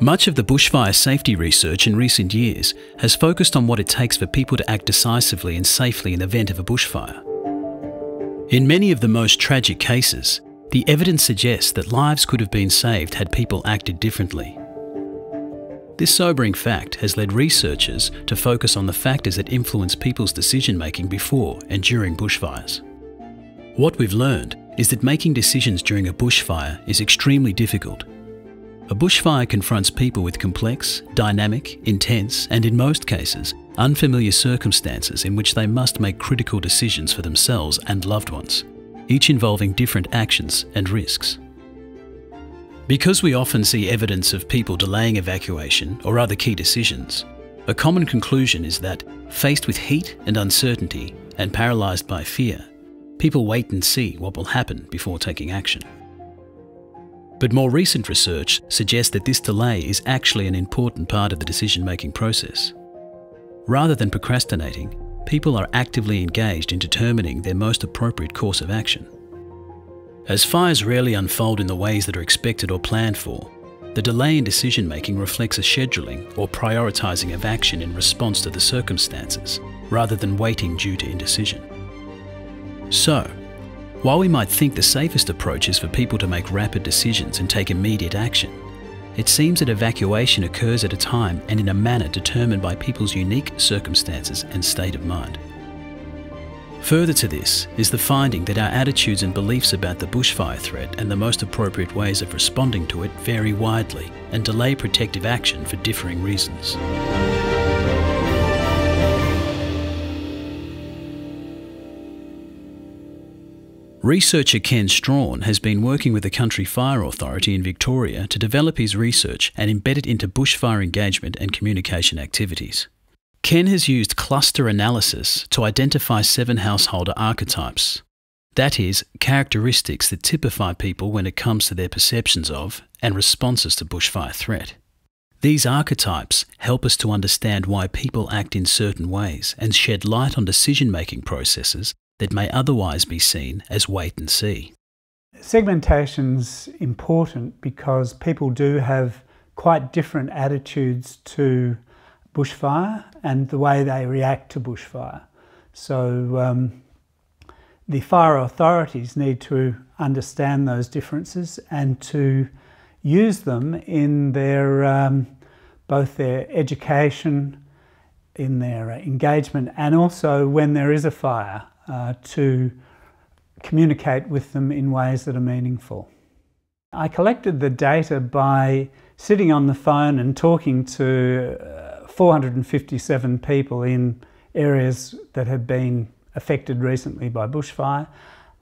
Much of the bushfire safety research in recent years has focused on what it takes for people to act decisively and safely in the event of a bushfire. In many of the most tragic cases, the evidence suggests that lives could have been saved had people acted differently. This sobering fact has led researchers to focus on the factors that influence people's decision making before and during bushfires. What we've learned is that making decisions during a bushfire is extremely difficult a bushfire confronts people with complex, dynamic, intense, and in most cases, unfamiliar circumstances in which they must make critical decisions for themselves and loved ones, each involving different actions and risks. Because we often see evidence of people delaying evacuation or other key decisions, a common conclusion is that, faced with heat and uncertainty and paralysed by fear, people wait and see what will happen before taking action. But more recent research suggests that this delay is actually an important part of the decision making process. Rather than procrastinating, people are actively engaged in determining their most appropriate course of action. As fires rarely unfold in the ways that are expected or planned for, the delay in decision making reflects a scheduling or prioritising of action in response to the circumstances, rather than waiting due to indecision. So, while we might think the safest approach is for people to make rapid decisions and take immediate action, it seems that evacuation occurs at a time and in a manner determined by people's unique circumstances and state of mind. Further to this is the finding that our attitudes and beliefs about the bushfire threat and the most appropriate ways of responding to it vary widely and delay protective action for differing reasons. Researcher Ken Strahan has been working with the Country Fire Authority in Victoria to develop his research and embed it into bushfire engagement and communication activities. Ken has used cluster analysis to identify seven householder archetypes. That is, characteristics that typify people when it comes to their perceptions of and responses to bushfire threat. These archetypes help us to understand why people act in certain ways and shed light on decision making processes that may otherwise be seen as wait and see. Segmentation's important because people do have quite different attitudes to bushfire and the way they react to bushfire. So um, the fire authorities need to understand those differences and to use them in their um, both their education, in their engagement, and also when there is a fire uh, to communicate with them in ways that are meaningful. I collected the data by sitting on the phone and talking to uh, 457 people in areas that had been affected recently by bushfire.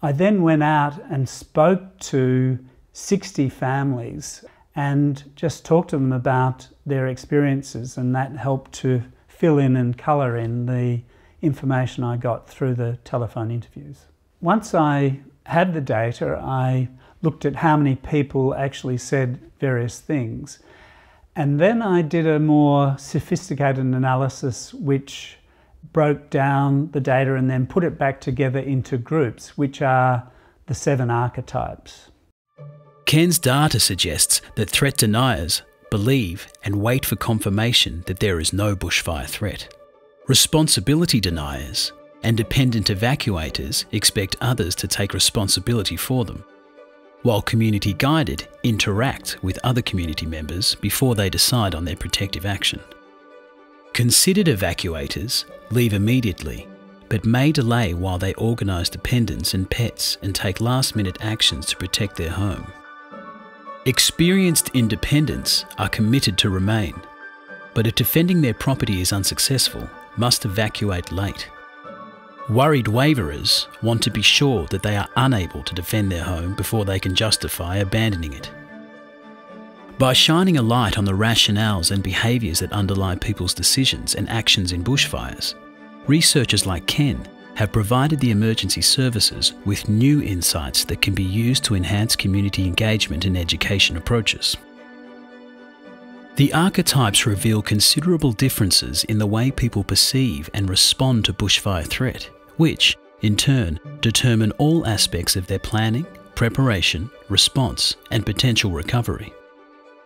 I then went out and spoke to 60 families and just talked to them about their experiences, and that helped to fill in and colour in the information I got through the telephone interviews. Once I had the data, I looked at how many people actually said various things. And then I did a more sophisticated analysis which broke down the data and then put it back together into groups, which are the seven archetypes. Ken's data suggests that threat deniers believe and wait for confirmation that there is no bushfire threat. Responsibility deniers and dependent evacuators expect others to take responsibility for them, while community guided interact with other community members before they decide on their protective action. Considered evacuators leave immediately, but may delay while they organise dependents and pets and take last minute actions to protect their home. Experienced independents are committed to remain, but if defending their property is unsuccessful, must evacuate late. Worried waverers want to be sure that they are unable to defend their home before they can justify abandoning it. By shining a light on the rationales and behaviours that underlie people's decisions and actions in bushfires, researchers like Ken have provided the emergency services with new insights that can be used to enhance community engagement and education approaches. The archetypes reveal considerable differences in the way people perceive and respond to bushfire threat, which, in turn, determine all aspects of their planning, preparation, response, and potential recovery.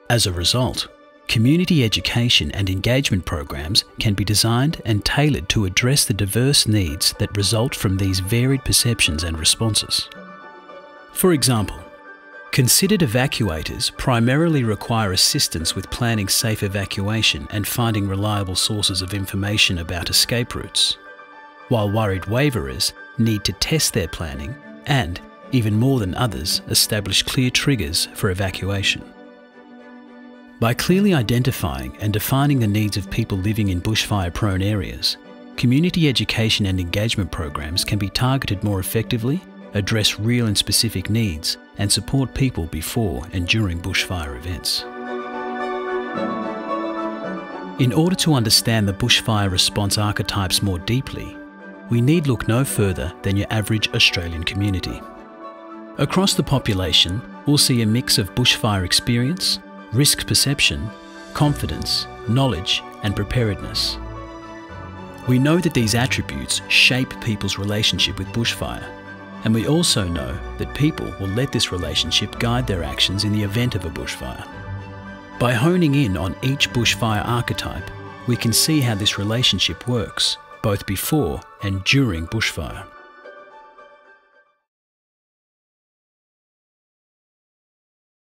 As a result, community education and engagement programs can be designed and tailored to address the diverse needs that result from these varied perceptions and responses. For example, considered evacuators primarily require assistance with planning safe evacuation and finding reliable sources of information about escape routes, while worried waverers need to test their planning and, even more than others, establish clear triggers for evacuation. By clearly identifying and defining the needs of people living in bushfire prone areas, community education and engagement programs can be targeted more effectively, address real and specific needs, and support people before and during bushfire events. In order to understand the bushfire response archetypes more deeply, we need look no further than your average Australian community. Across the population, we'll see a mix of bushfire experience, risk perception, confidence, knowledge, and preparedness. We know that these attributes shape people's relationship with bushfire, and we also know that people will let this relationship guide their actions in the event of a bushfire. By honing in on each bushfire archetype, we can see how this relationship works, both before and during bushfire.